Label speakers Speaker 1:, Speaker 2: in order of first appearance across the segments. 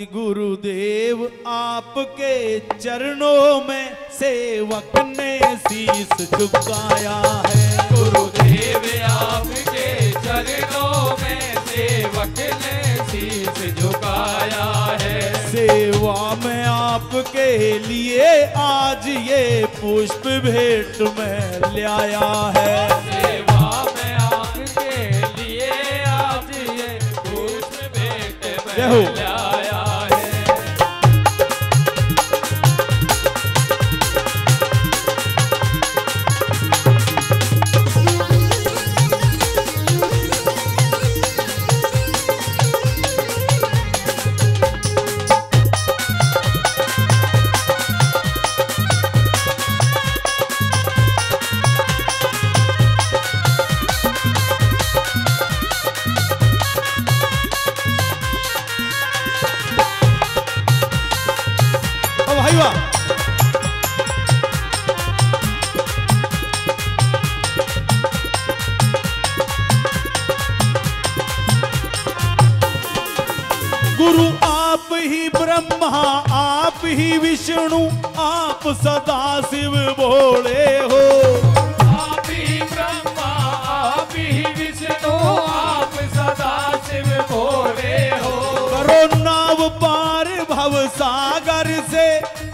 Speaker 1: गुरुदेव आपके चरणों में सेवक ने शीश झुकाया है।
Speaker 2: गुरुदेव आपके चरणों में सेवक ने शीश झुकाया है।
Speaker 1: सेवा में आपके लिए आज ये पुष्प भेंट में लाया है।
Speaker 2: सेवा में आपके लिए आज ये पुष्प भेंट। में
Speaker 1: आप ही विष्णु आप सदा शिव भोले हो।
Speaker 2: आप ही ब्रह्मा आप ही विष्णु आप सदा शिव भोले हो।
Speaker 1: करो नाव पार भव सागर से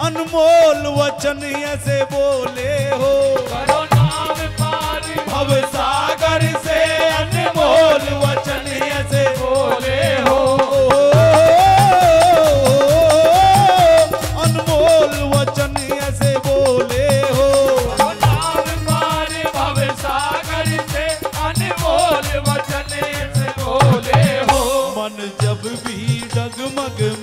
Speaker 1: अनमोल वचन ऐसे बोले हो।
Speaker 2: करो नाम पार
Speaker 1: भव सागर से good.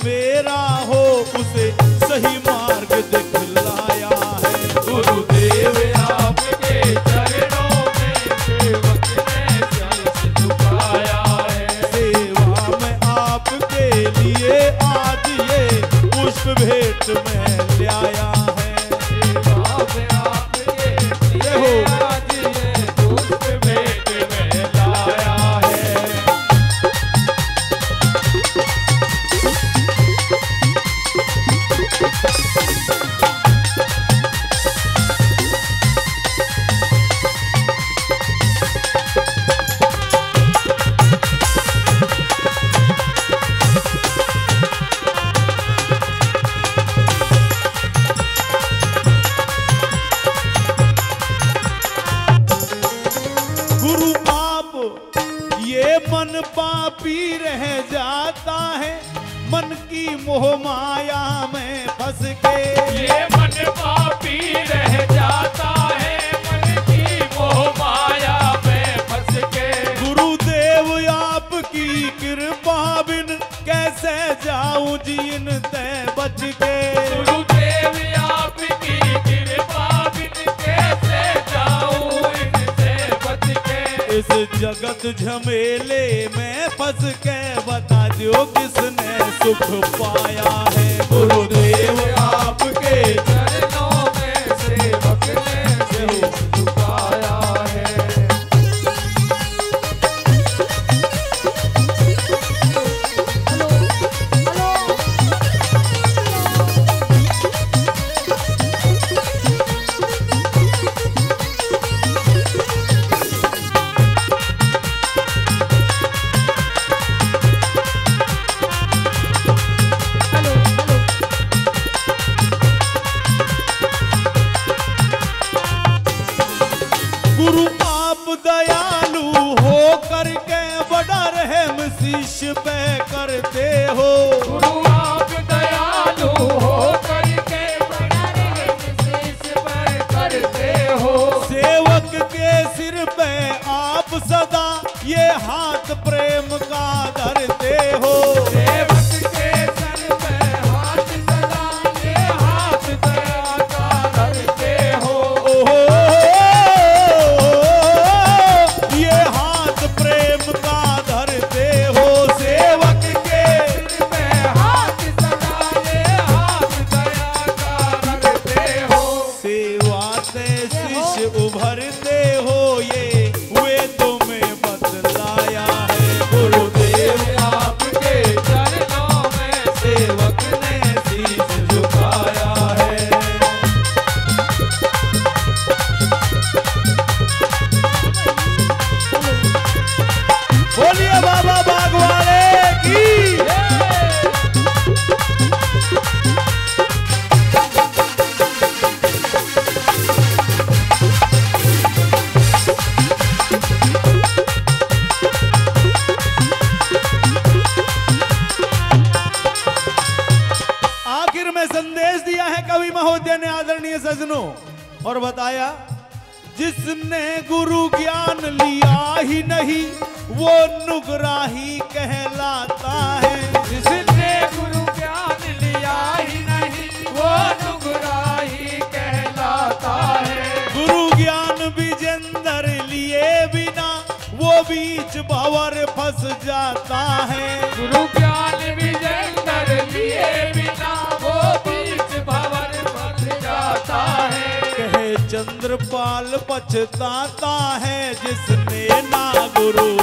Speaker 1: की मोह माया में फंस के।
Speaker 2: ये मन पापी रह जाता है मन की मोह माया में फंस के।
Speaker 1: गुरुदेव आपकी कृपा बिन कैसे जाऊँ जीन ते बच के? इस जगत झमेले में फंस के बता दो किसने सुख पाया है? गुरुदेव आपके
Speaker 2: चरणों mudar
Speaker 3: Bye.
Speaker 1: कवि महोदय ने आदरणीय सजनों और बताया जिसने गुरु ज्ञान लिया ही नहीं वो नुगराही कहलाता है।
Speaker 2: जिसने गुरु ज्ञान लिया ही नहीं वो नुगराही कहलाता है।
Speaker 1: गुरु ज्ञान विजेंदर लिए बिना वो बीच भंवर फंस जाता है।
Speaker 2: गुरु ज्ञान विजेंदर लिए बिना
Speaker 1: चंद्रपाल पछताता है जिसने ना गुरु